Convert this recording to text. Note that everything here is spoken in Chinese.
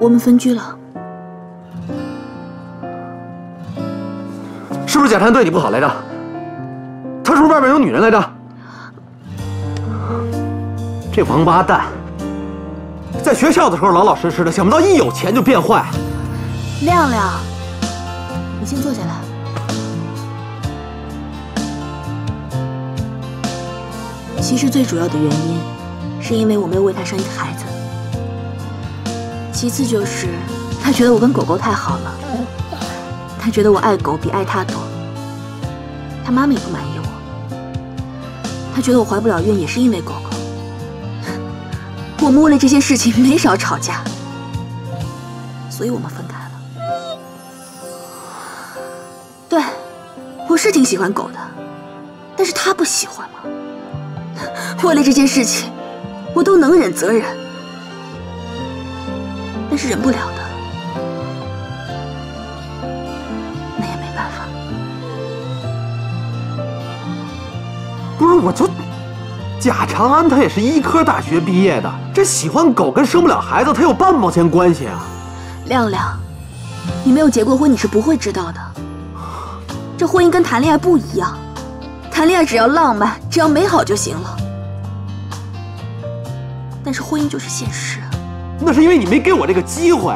我们分居了。是不是贾琛对你不好来着？他是不是外面有女人来着？这王八蛋，在学校的时候老老实实的，想不到一有钱就变坏。亮亮，你先坐下来。其实最主要的原因，是因为我没有为他生一个孩子。其次就是他觉得我跟狗狗太好了，他觉得我爱狗比爱他多。他妈妈也不满意我，他觉得我怀不了孕也是因为狗狗。我们为了这些事情没少吵架，所以我们分开了。对，我是挺喜欢狗的，但是他不喜欢吗？为了这件事情，我都能忍则忍，但是忍不了的，那也没办法。不是，我就贾长安，他也是医科大学毕业的，这喜欢狗跟生不了孩子，他有半毛钱关系啊？亮亮，你没有结过婚，你是不会知道的。这婚姻跟谈恋爱不一样，谈恋爱只要浪漫，只要美好就行了。但是婚姻就是现实。那是因为你没给我这个机会。